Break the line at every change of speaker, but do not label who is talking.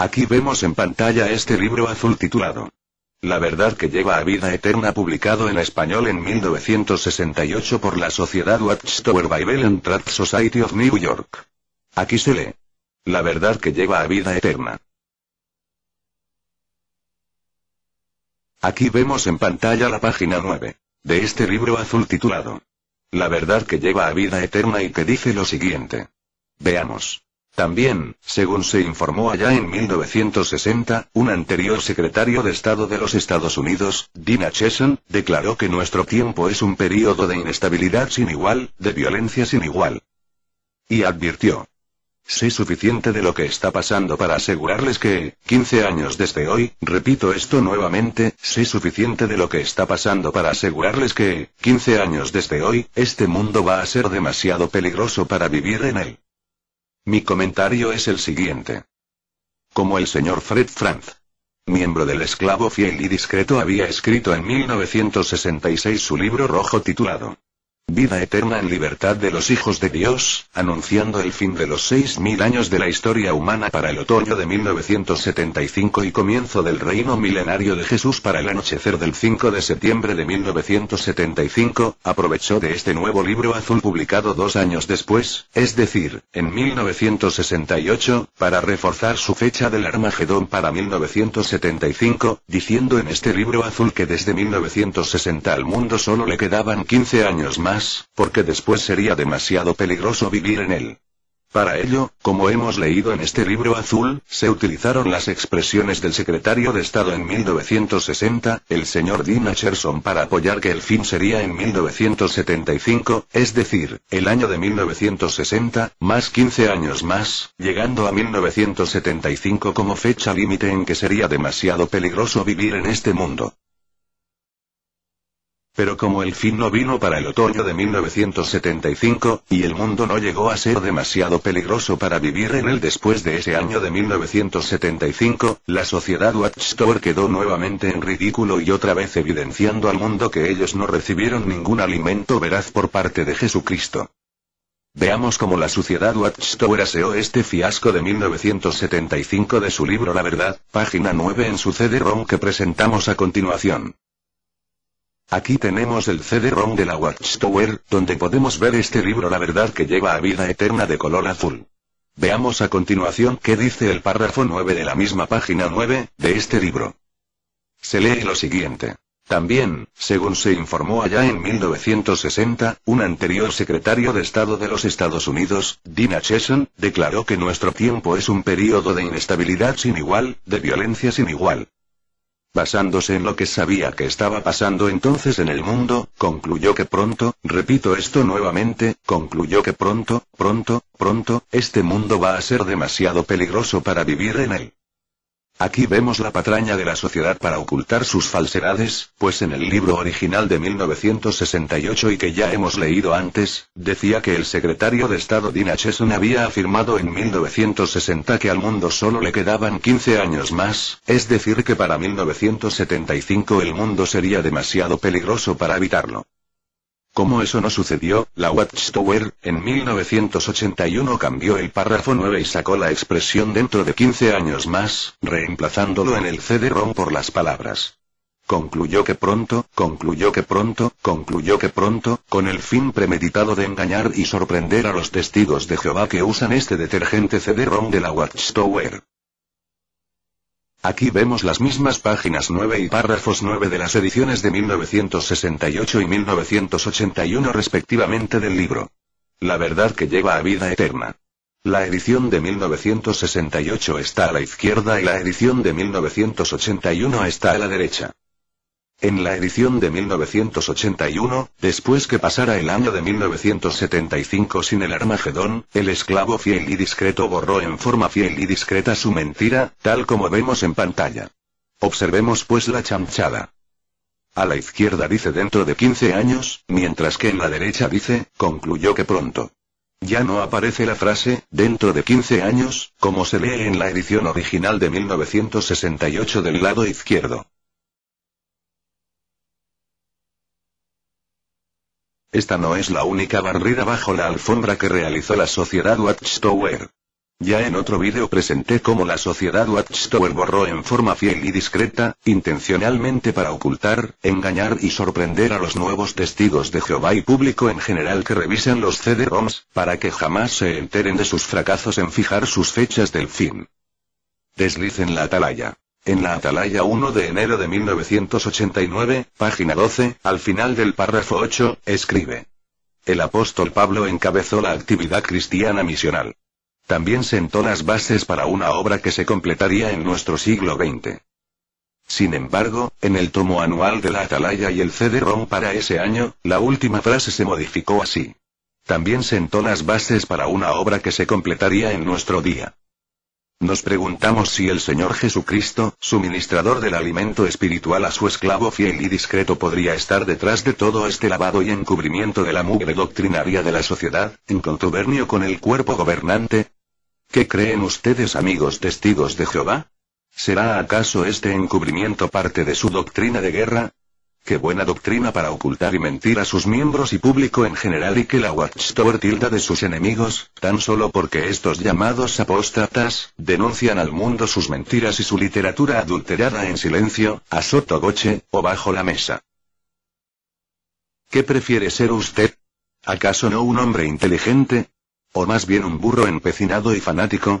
Aquí vemos en pantalla este libro azul titulado La verdad que lleva a vida eterna publicado en español en 1968 por la Sociedad Watchtower Bible and Tract Society of New York. Aquí se lee. La verdad que lleva a vida eterna. Aquí vemos en pantalla la página 9 de este libro azul titulado La verdad que lleva a vida eterna y que dice lo siguiente. Veamos. También, según se informó allá en 1960, un anterior secretario de Estado de los Estados Unidos, Dina Chesson, declaró que nuestro tiempo es un período de inestabilidad sin igual, de violencia sin igual. Y advirtió. Sé suficiente de lo que está pasando para asegurarles que, 15 años desde hoy, repito esto nuevamente, sé suficiente de lo que está pasando para asegurarles que, 15 años desde hoy, este mundo va a ser demasiado peligroso para vivir en él. Mi comentario es el siguiente. Como el señor Fred Franz, miembro del esclavo fiel y discreto, había escrito en 1966 su libro rojo titulado Vida eterna en libertad de los hijos de Dios, anunciando el fin de los seis mil años de la historia humana para el otoño de 1975 y comienzo del reino milenario de Jesús para el anochecer del 5 de septiembre de 1975, aprovechó de este nuevo libro azul publicado dos años después, es decir, en 1968, para reforzar su fecha del Armagedón para 1975, diciendo en este libro azul que desde 1960 al mundo solo le quedaban 15 años porque después sería demasiado peligroso vivir en él. Para ello, como hemos leído en este libro azul, se utilizaron las expresiones del secretario de Estado en 1960, el señor Dean Acherson, para apoyar que el fin sería en 1975, es decir, el año de 1960, más 15 años más, llegando a 1975 como fecha límite en que sería demasiado peligroso vivir en este mundo. Pero como el fin no vino para el otoño de 1975, y el mundo no llegó a ser demasiado peligroso para vivir en él después de ese año de 1975, la sociedad Watchtower quedó nuevamente en ridículo y otra vez evidenciando al mundo que ellos no recibieron ningún alimento veraz por parte de Jesucristo. Veamos cómo la sociedad Watchtower aseó este fiasco de 1975 de su libro La Verdad, página 9 en su CD-ROM que presentamos a continuación. Aquí tenemos el CD-ROM de la Watchtower, donde podemos ver este libro La verdad que lleva a vida eterna de color azul. Veamos a continuación qué dice el párrafo 9 de la misma página 9, de este libro. Se lee lo siguiente. También, según se informó allá en 1960, un anterior secretario de Estado de los Estados Unidos, Dina Chesson, declaró que nuestro tiempo es un período de inestabilidad sin igual, de violencia sin igual. Basándose en lo que sabía que estaba pasando entonces en el mundo, concluyó que pronto, repito esto nuevamente, concluyó que pronto, pronto, pronto, este mundo va a ser demasiado peligroso para vivir en él. Aquí vemos la patraña de la sociedad para ocultar sus falsedades, pues en el libro original de 1968 y que ya hemos leído antes, decía que el secretario de Estado Dina Chesson había afirmado en 1960 que al mundo solo le quedaban 15 años más, es decir que para 1975 el mundo sería demasiado peligroso para habitarlo. Como eso no sucedió, la Watchtower, en 1981 cambió el párrafo 9 y sacó la expresión dentro de 15 años más, reemplazándolo en el CD-ROM por las palabras. Concluyó que pronto, concluyó que pronto, concluyó que pronto, con el fin premeditado de engañar y sorprender a los testigos de Jehová que usan este detergente CD-ROM de la Watchtower. Aquí vemos las mismas páginas 9 y párrafos 9 de las ediciones de 1968 y 1981 respectivamente del libro. La verdad que lleva a vida eterna. La edición de 1968 está a la izquierda y la edición de 1981 está a la derecha. En la edición de 1981, después que pasara el año de 1975 sin el Armagedón, el esclavo fiel y discreto borró en forma fiel y discreta su mentira, tal como vemos en pantalla. Observemos pues la chanchada. A la izquierda dice dentro de 15 años, mientras que en la derecha dice, concluyó que pronto. Ya no aparece la frase, dentro de 15 años, como se lee en la edición original de 1968 del lado izquierdo. Esta no es la única barrida bajo la alfombra que realizó la sociedad Watchtower. Ya en otro vídeo presenté cómo la sociedad Watchtower borró en forma fiel y discreta, intencionalmente para ocultar, engañar y sorprender a los nuevos testigos de Jehová y público en general que revisan los CD-ROMs, para que jamás se enteren de sus fracasos en fijar sus fechas del fin. Desliz en la atalaya. En la Atalaya 1 de enero de 1989, página 12, al final del párrafo 8, escribe. El apóstol Pablo encabezó la actividad cristiana misional. También sentó las bases para una obra que se completaría en nuestro siglo XX. Sin embargo, en el tomo anual de la Atalaya y el CD-ROM para ese año, la última frase se modificó así. También sentó las bases para una obra que se completaría en nuestro día. Nos preguntamos si el Señor Jesucristo, suministrador del alimento espiritual a su esclavo fiel y discreto, podría estar detrás de todo este lavado y encubrimiento de la mugre doctrinaria de la sociedad, en contubernio con el cuerpo gobernante, ¿Qué creen ustedes amigos testigos de Jehová? ¿Será acaso este encubrimiento parte de su doctrina de guerra? Qué buena doctrina para ocultar y mentir a sus miembros y público en general y que la Watchtower tilda de sus enemigos, tan solo porque estos llamados apóstatas, denuncian al mundo sus mentiras y su literatura adulterada en silencio, a sotogoche, o bajo la mesa. ¿Qué prefiere ser usted? ¿Acaso no un hombre inteligente? ¿O más bien un burro empecinado y fanático?